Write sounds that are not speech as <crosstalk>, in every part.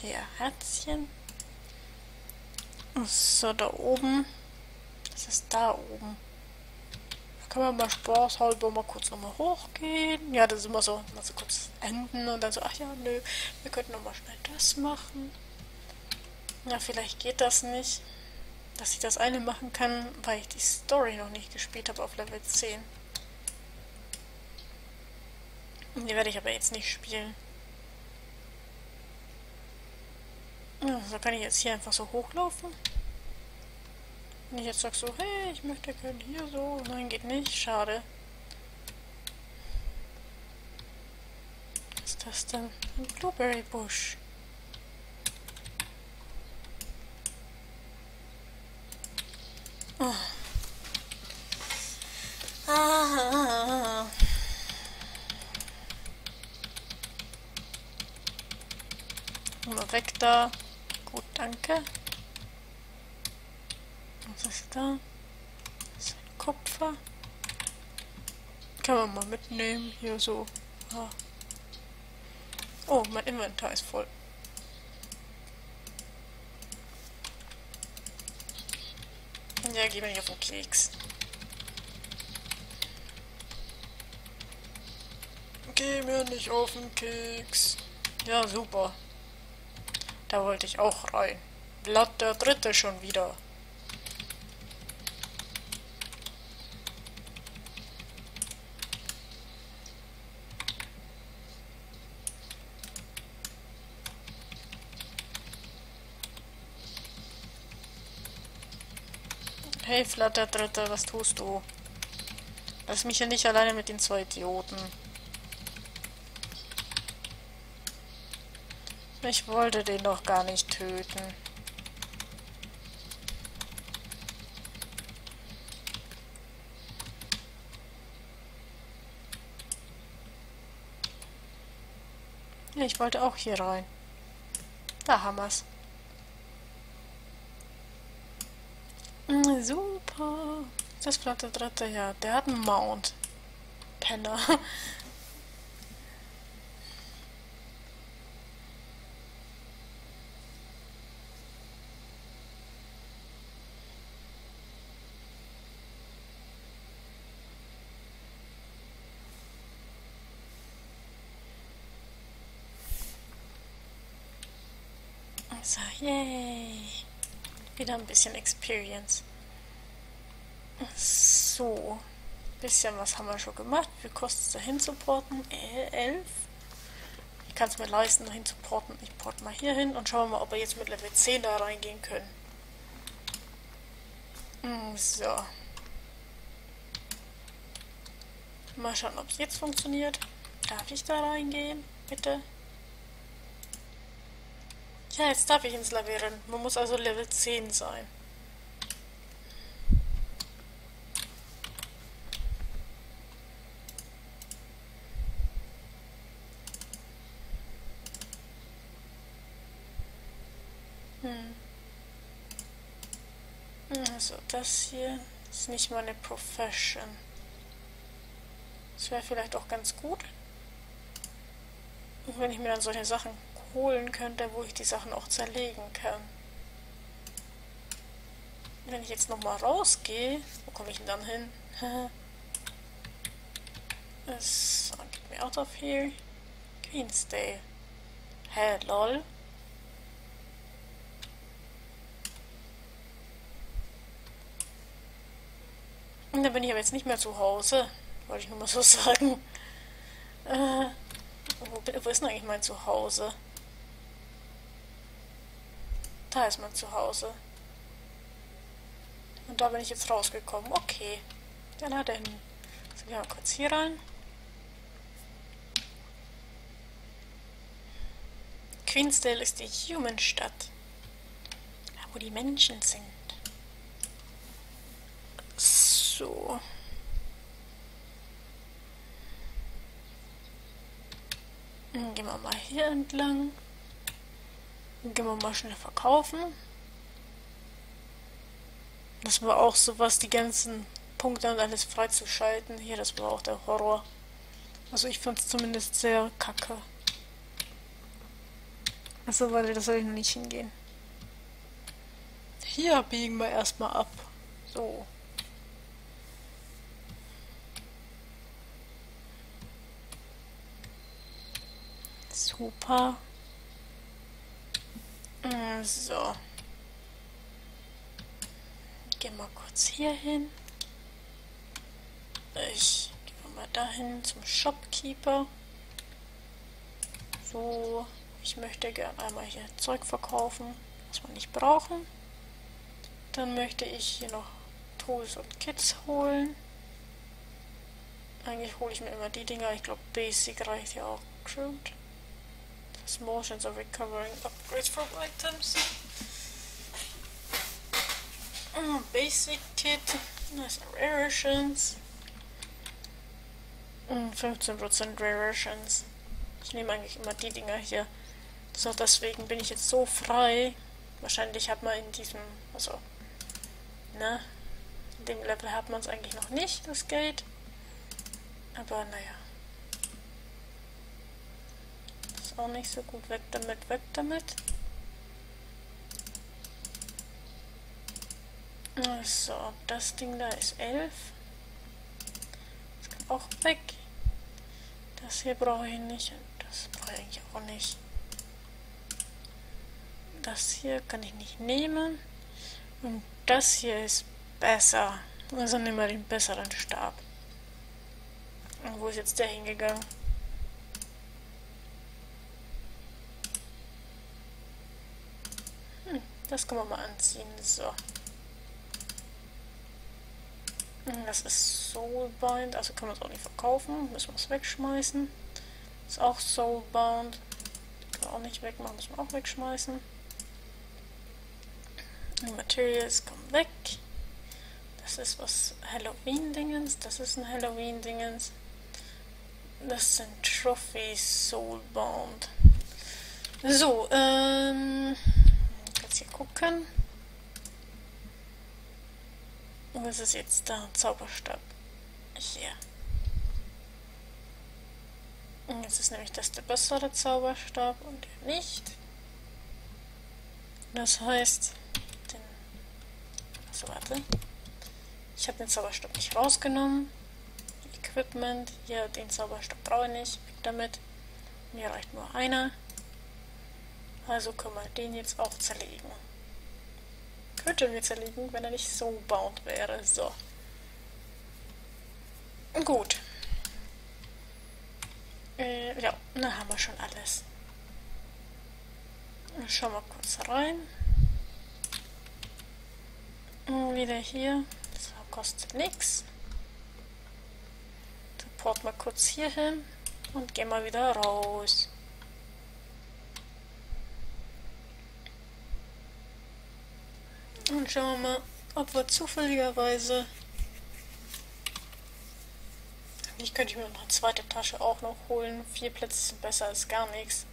Hier, Herzchen. So, da oben. Das ist da oben. Da kann man mal spaßhalber mal kurz nochmal hochgehen. Ja, das ist immer so, mal so kurz enden und dann so, ach ja, nö, wir könnten nochmal schnell das machen. Ja, vielleicht geht das nicht. Dass ich das eine machen kann, weil ich die Story noch nicht gespielt habe auf Level 10. Die werde ich aber jetzt nicht spielen. Ja, so kann ich jetzt hier einfach so hochlaufen. Wenn ich jetzt sage so, hey, ich möchte gerne hier so. Nein, geht nicht. Schade. Was ist das denn? Ein Blueberry Busch. Oh. Ah. Mal weg da. Gut, danke. Was ist da? Das ist ein Kupfer. Kann man mal mitnehmen. Hier so. Ja. Oh, mein Inventar ist voll. Ja, geh mir nicht auf den Keks. Geh mir nicht auf den Keks. Ja, super. Da wollte ich auch rein. Blatt der dritte schon wieder. Hey, Flatter Dritte, was tust du? Lass mich ja nicht alleine mit den zwei Idioten. Ich wollte den doch gar nicht töten. Ich wollte auch hier rein. Da haben wir's. Super. Das platte dritte, ja. Der hat einen Mount. Penner. <laughs> So, yay. Wieder ein bisschen Experience. So. Bisschen was haben wir schon gemacht. Wie kostet es da hinzuporten? 11. Ich kann es mir leisten, da hinzuporten. Ich porte mal hier hin und schauen mal, ob wir jetzt mit Level 10 da reingehen können. Hm, so. Mal schauen, ob es jetzt funktioniert. Darf ich da reingehen? Bitte? Ja, jetzt darf ich ins Labyrinth. Man muss also Level 10 sein. Hm. Also das hier ist nicht meine Profession. Das wäre vielleicht auch ganz gut, wenn ich mir dann solche Sachen holen könnte, wo ich die Sachen auch zerlegen kann. Wenn ich jetzt nochmal rausgehe, wo komme ich denn dann hin? <laughs> Es get me out of here. Queensdale. Hä, lol. Und da bin ich aber jetzt nicht mehr zu Hause. Wollte ich nur mal so <laughs> sagen. Äh, wo, wo ist denn eigentlich mein Zuhause? Da ist mein Zuhause. Und da bin ich jetzt rausgekommen. Okay. Hat er hin. So, gehen wir kurz hier rein. Queensdale ist die Human-Stadt. Wo die Menschen sind. So. Dann gehen wir mal hier entlang. Dann gehen wir mal schnell verkaufen. Das war auch sowas, die ganzen Punkte und alles freizuschalten. Hier, das war auch der Horror. Also ich fand es zumindest sehr kacke. Achso, warte, das soll ich noch nicht hingehen. Hier biegen wir erstmal ab. So. Super. Äh, so. Gehen wir kurz hier hin. Ich gehe mal dahin zum Shopkeeper. So, ich möchte gerne einmal hier Zeug verkaufen, was wir nicht brauchen. Dann möchte ich hier noch Tools und Kits holen. Eigentlich hole ich mir immer die Dinger. Ich glaube, Basic reicht ja auch. Crude. Das Motions of Recovering Upgrades from Items. Mm, Basic Kit. Das Rare Rations. 15% Rare Rations. Ich nehme eigentlich immer die Dinger hier. So, deswegen bin ich jetzt so frei. Wahrscheinlich hat man in diesem, also, ne, in dem Level hat man es eigentlich noch nicht, das Gate. Aber naja. Ist auch nicht so gut. Weg damit, weg damit. So, das Ding da ist 11. Das kann auch weg. Das hier brauche ich nicht. Das brauche ich auch nicht. Das hier kann ich nicht nehmen. Und das hier ist besser. Also nehmen wir den besseren Stab. Und wo ist jetzt der hingegangen? Hm, das kann man mal anziehen. So. Hm, das ist Soulbind, also kann man es auch nicht verkaufen. Müssen wir es wegschmeißen. Ist auch Soulbound. Kann man auch nicht wegmachen, müssen wir auch wegschmeißen. Die Materials kommen weg. Das ist was Halloween-Dingens. Das ist ein Halloween-Dingens. Das sind Trophies Soulbound. So, ähm. Hier gucken. Was ist jetzt da? Zauberstab. Hier. Und jetzt ist nämlich das der bessere Zauberstab und der nicht. Das heißt, den. Also warte. Ich habe den Zauberstab nicht rausgenommen. Equipment. Hier, den Zauberstab brauche ich nicht. Damit. Mir reicht nur einer. Also können wir den jetzt auch zerlegen. Könnten wir zerlegen, wenn er nicht so bound wäre. So. Gut. Äh, ja, dann haben wir schon alles. Schauen wir kurz rein. Wieder hier. Das kostet nichts. Support mal kurz hier hin und gehen mal wieder raus. Und schauen wir mal, ob wir zufälligerweise... Ich könnte mir noch eine zweite Tasche auch noch holen. Vier Plätze sind besser als gar nichts.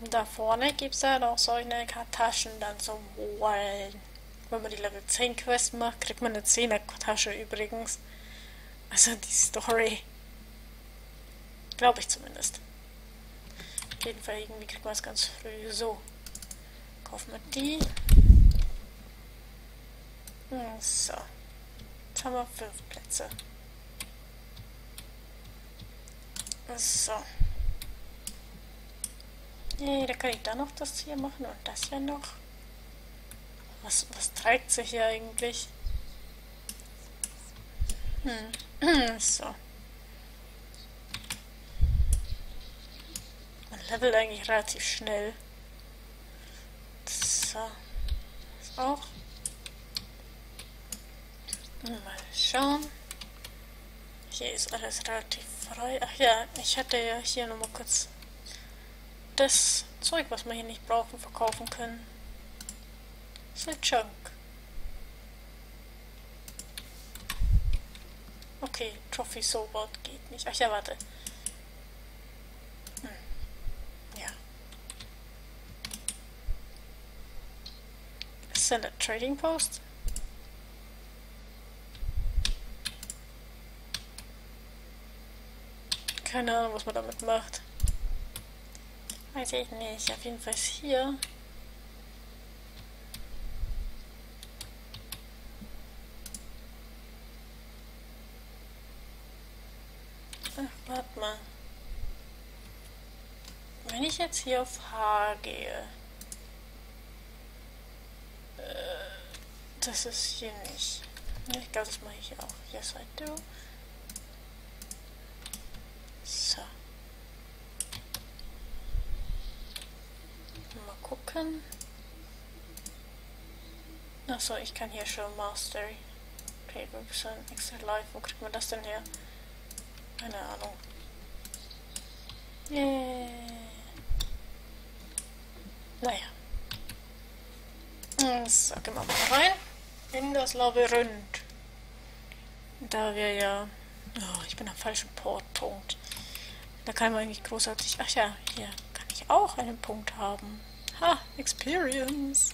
Und da vorne gibt es halt auch solche Taschen dann zum Holen. Wenn man die Level 10 Quest macht, kriegt man eine 10er Tasche übrigens. Also die Story. Glaube ich zumindest. Auf jeden Fall irgendwie kriegt man es ganz früh. So. Kaufen wir die. So. Jetzt haben wir fünf Plätze. So. Nee, da kann ich da noch das hier machen und das hier noch. Was, was trägt sich hier eigentlich? Hm. <clears throat> so. Man levelt eigentlich relativ schnell. So. Das auch. Mal schauen. Hier ist alles relativ frei. Ach ja, ich hatte ja hier nochmal kurz das Zeug, was wir hier nicht brauchen, verkaufen können. Ein Junk. Okay, Trophy Soulboard geht nicht. Ach ja, warte. Hm. Ja. Send a Trading Post. Keine Ahnung, was man damit macht. Weiß ich nicht. Auf jeden Fall hier. Ach, warte mal. Wenn ich jetzt hier auf H gehe. Das ist hier nicht. Ich glaube, das mache ich auch. Yes, I do. So. Mal gucken. Achso, ich kann hier schon Mastery. Okay, wir müssen extra live. Wo kriegt man das denn her? Keine Ahnung. Yeah. Naja. So, gehen wir mal rein. In das Labyrinth. Da wir ja... Oh, ich bin am falschen Portpunkt. Da kann man eigentlich großartig... Ach ja, hier kann ich auch einen Punkt haben. Ha, Experience.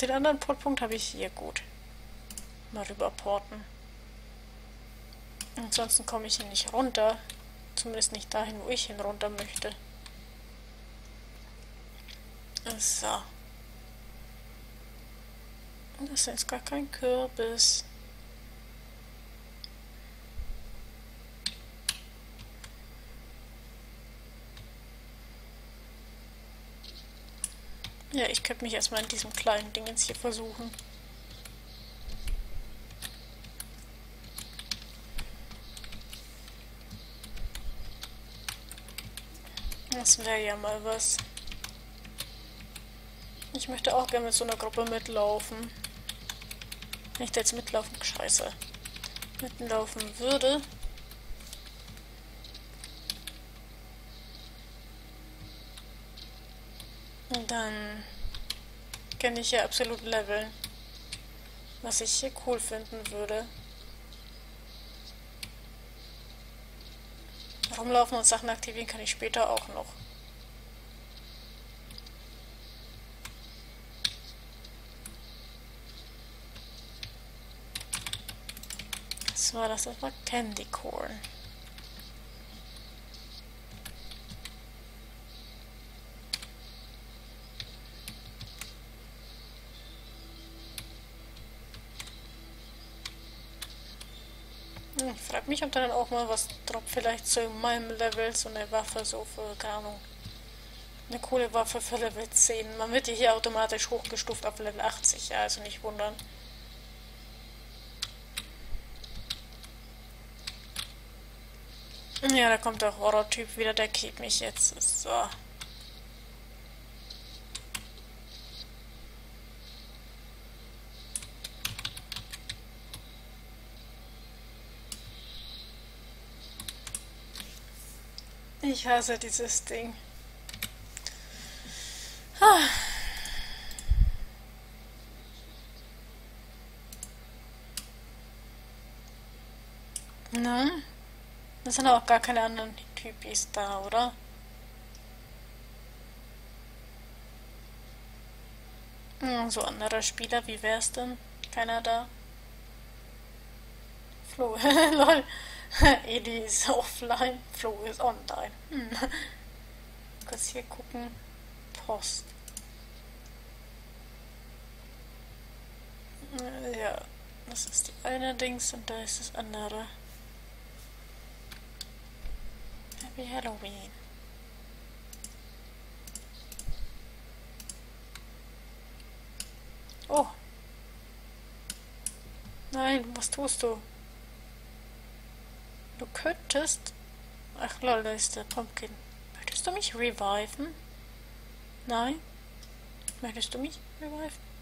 Den anderen Portpunkt habe ich hier gut. Mal rüberporten. Ansonsten komme ich hier nicht runter. Zumindest nicht dahin, wo ich hin runter möchte. So. Das ist jetzt gar kein Kürbis. Ja, ich könnte mich erstmal in diesem kleinen Ding jetzt hier versuchen. Das wäre ja mal was. Ich möchte auch gerne mit so einer Gruppe mitlaufen. Wenn ich da jetzt mitlaufen, scheiße, mitlaufen würde. Dann kann ich ja absolut leveln. Was ich hier cool finden würde. Rumlaufen und Sachen aktivieren kann ich später auch noch. Was war das? Das war Candy Corn. Ich frage mich, ob da dann auch mal was droppt, vielleicht zu meinem Level, so eine Waffe, so für, keine Ahnung, eine coole Waffe für Level 10. Man wird hier automatisch hochgestuft auf Level 80, ja, also nicht wundern. Ja, da kommt der Horror-Typ wieder, der killt mich jetzt. So. Ich hasse dieses Ding. Ah. Na? Das sind auch gar keine anderen Typis da, oder? Hm, so andere Spieler, wie wär's denn? Keiner da? Flo, <laughs> lol. <laughs> Edi ist offline, Flo ist online. Hm. Kurz hier gucken. Post. Ja, das ist die eine Dings und da ist das andere. Happy Halloween. Oh. Nein, was tust du? Du könntest... Ach lol, da ist der Pumpkin. Möchtest du mich reviven? Nein? Möchtest du mich reviven?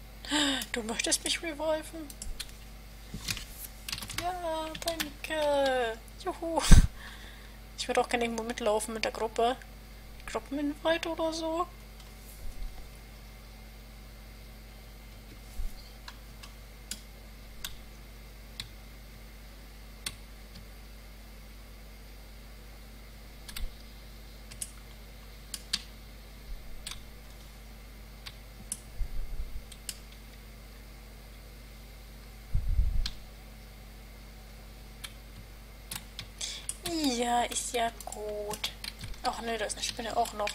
Du möchtest mich reviven? Ja, danke. Juhu. Ich würde auch gerne irgendwo mitlaufen mit der Gruppe. Gruppeninvite oder so. Ist ja gut. Ach nö, da ist eine Spinne auch noch.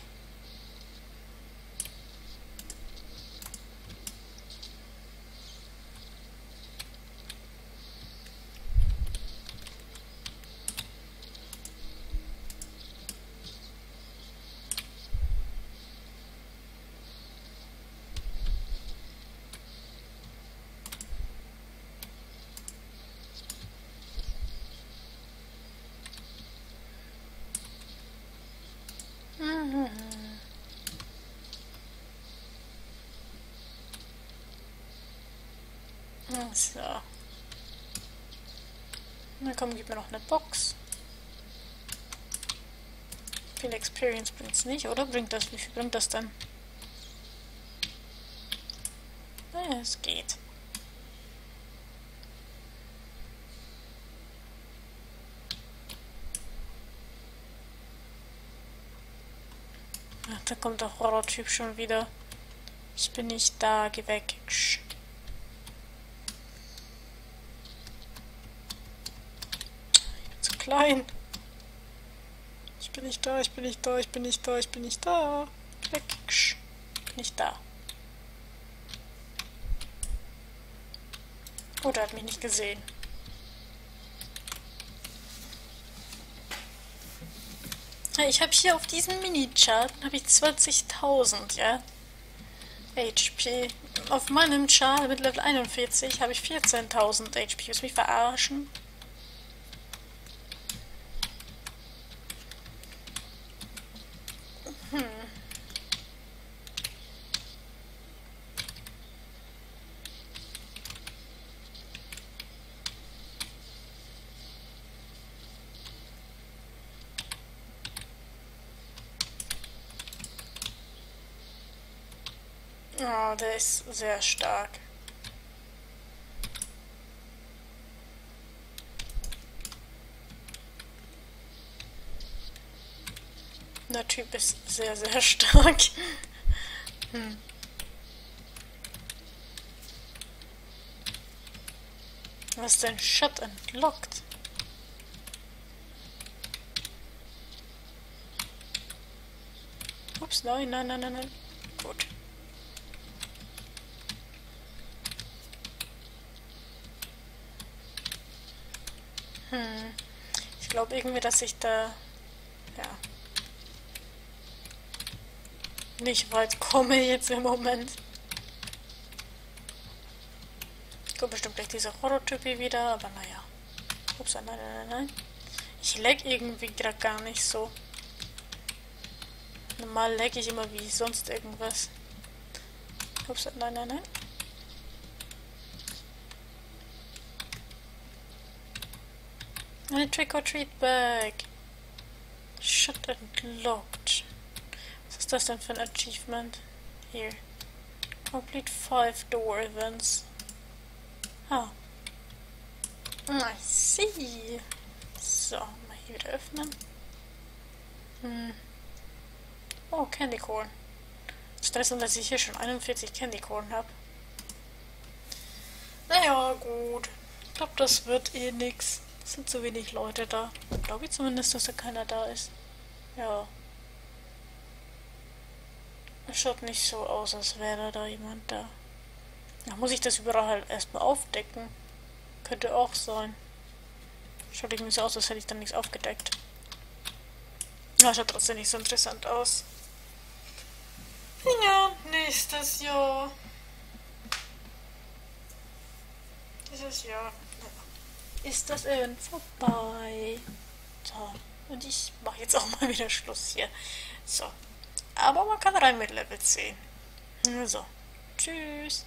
So. Na komm, gib mir noch eine Box. Viel Experience bringt es nicht, oder? Bringt das? Wie viel bringt das denn? Naja, es geht. Ach, da kommt der Horror-Typ schon wieder. Ich bin nicht da, geh weg. Ksch. Klein. Ich bin nicht da, ich bin nicht da, ich bin nicht da, ich bin nicht da. Weg. Ksch. Bin nicht da. Oh, der hat mich nicht gesehen. Ich habe hier auf diesem Mini-Chart habe ich 20.000, ja. HP. Auf meinem Chart mit Level 41 habe ich 14.000 HP. Willst du mich verarschen? Oh, der ist sehr stark. Der Typ ist sehr, sehr <laughs> stark. hm. Was denn Shot entlockt? Ups, nein, nein, nein, nein, nein. Gut. Hm. Ich glaube irgendwie, dass ich da ja nicht weit komme jetzt im Moment. Ich komme bestimmt gleich dieser Horror-Typi wieder, aber naja. Ups, nein, nein, nein, nein. Ich lag irgendwie gerade gar nicht so. Normal lag ich immer wie sonst irgendwas. Ups, nein, nein, nein. Eine Trick-or-Treat-Bag. Shut and locked. Was ist das ein Achievement? Hier. Complete five door events. Ah. I see. So, mal hier wieder öffnen. Hm. Oh, Candy Corn. Stressend, dass ich hier schon 41 Candy Corn habe. Naja, gut. Ich glaube, das wird eh nix. Es sind zu wenig Leute da. Glaube ich zumindest, dass da keiner da ist. Ja. Es schaut nicht so aus, als wäre da jemand da. Da muss ich das überall halt erstmal aufdecken. Könnte auch sein. Schaut irgendwie so aus, als hätte ich dann nichts aufgedeckt. Ja, schaut trotzdem nicht so interessant aus. Ja, nächstes Jahr. Dieses Jahr ist das Event vorbei. So, und ich mache jetzt auch mal wieder Schluss hier. So, aber man kann rein mit Level 10. So, tschüss.